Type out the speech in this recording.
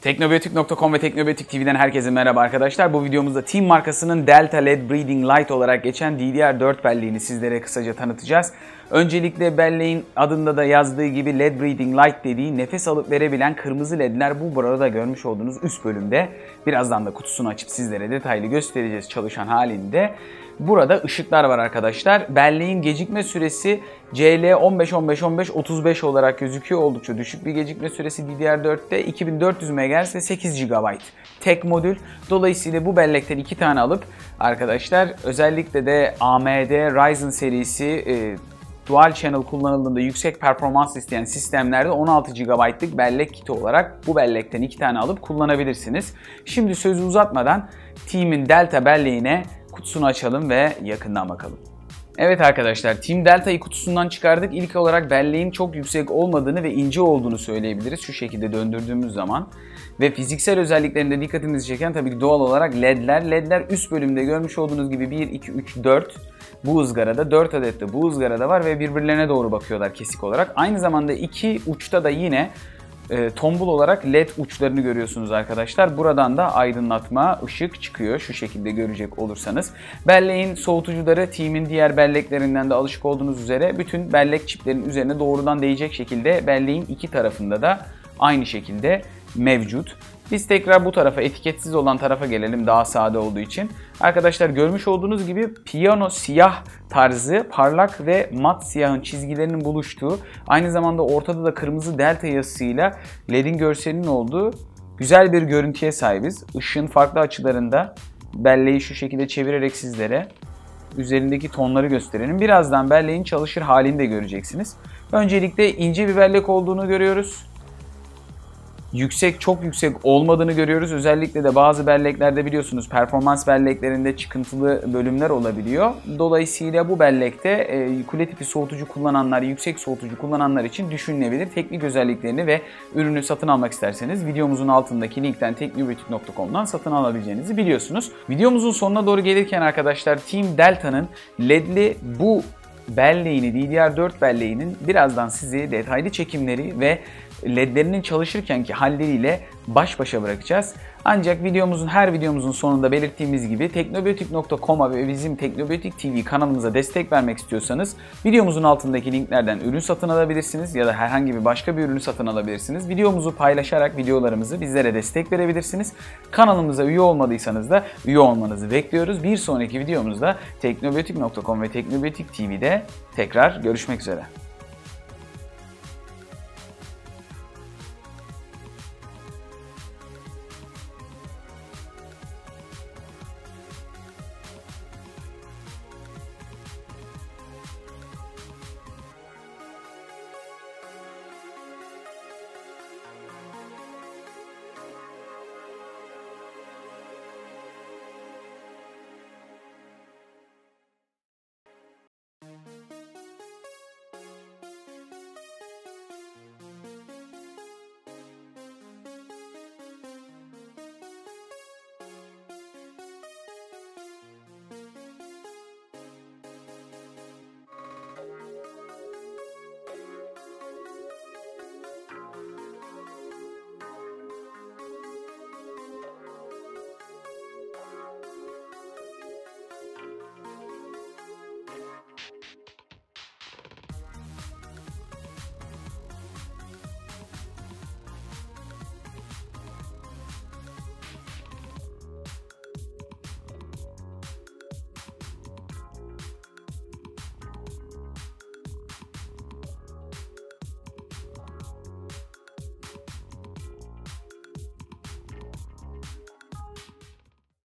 Teknobiyotik.com ve Teknobiyotik TV'den herkese merhaba arkadaşlar. Bu videomuzda Team markasının Delta LED Breathing Light olarak geçen DDR4 belleğini sizlere kısaca tanıtacağız. Öncelikle belleğin adında da yazdığı gibi LED Breathing Light dediği nefes alıp verebilen kırmızı ledler bu burada görmüş olduğunuz üst bölümde. Birazdan da kutusunu açıp sizlere detaylı göstereceğiz çalışan halinde. Burada ışıklar var arkadaşlar. Belleğin gecikme süresi CL 15 15 15 35 olarak gözüküyor. Oldukça düşük bir gecikme süresi DDR4'te 2400 MHz ve 8 GB. Tek modül. Dolayısıyla bu bellekten iki tane alıp arkadaşlar özellikle de AMD Ryzen serisi e, Dual Channel kullanıldığında yüksek performans isteyen sistemlerde 16 GB'lık bellek kiti olarak bu bellekten iki tane alıp kullanabilirsiniz. Şimdi sözü uzatmadan Team'in Delta belleğine kutusunu açalım ve yakından bakalım. Evet arkadaşlar Team Delta'yı kutusundan çıkardık. İlk olarak belleğin çok yüksek olmadığını ve ince olduğunu söyleyebiliriz şu şekilde döndürdüğümüz zaman. Ve fiziksel özelliklerinde dikkatimizi çeken tabii ki doğal olarak ledler. Ledler üst bölümde görmüş olduğunuz gibi 1, 2, 3, 4 bu ızgarada 4 adet de bu ızgarada var ve birbirlerine doğru bakıyorlar kesik olarak. Aynı zamanda iki uçta da yine e, tombul olarak led uçlarını görüyorsunuz arkadaşlar. Buradan da aydınlatma, ışık çıkıyor şu şekilde görecek olursanız. Belleğin soğutucuları Team'in diğer belleklerinden de alışık olduğunuz üzere bütün bellek çiplerin üzerine doğrudan değecek şekilde belleğin iki tarafında da aynı şekilde mevcut. Biz tekrar bu tarafa etiketsiz olan tarafa gelelim daha sade olduğu için. Arkadaşlar görmüş olduğunuz gibi piyano siyah tarzı parlak ve mat siyahın çizgilerinin buluştuğu aynı zamanda ortada da kırmızı delta yazısıyla ledin görselinin olduğu güzel bir görüntüye sahibiz. Işığın farklı açılarında belleği şu şekilde çevirerek sizlere üzerindeki tonları gösterelim. Birazdan belleğin çalışır halini de göreceksiniz. Öncelikle ince bir bellek olduğunu görüyoruz yüksek çok yüksek olmadığını görüyoruz. Özellikle de bazı belleklerde biliyorsunuz performans belleklerinde çıkıntılı bölümler olabiliyor. Dolayısıyla bu bellekte e, kule tipi soğutucu kullananlar, yüksek soğutucu kullananlar için düşünülebilir. Teknik özelliklerini ve ürünü satın almak isterseniz videomuzun altındaki linkten teknibutik.com'dan satın alabileceğinizi biliyorsunuz. Videomuzun sonuna doğru gelirken arkadaşlar Team Delta'nın LED'li bu belleğini, DDR4 belleğinin birazdan sizi detaylı çekimleri ve ledlerinin çalışırkenki halleriyle baş başa bırakacağız. Ancak videomuzun her videomuzun sonunda belirttiğimiz gibi teknobiyotik.com'a ve bizim Teknobiyotik TV kanalımıza destek vermek istiyorsanız videomuzun altındaki linklerden ürün satın alabilirsiniz ya da herhangi bir başka bir ürünü satın alabilirsiniz. Videomuzu paylaşarak videolarımızı bizlere destek verebilirsiniz. Kanalımıza üye olmadıysanız da üye olmanızı bekliyoruz. Bir sonraki videomuzda teknobiyotik.com ve Teknobiyotik TV'de tekrar görüşmek üzere.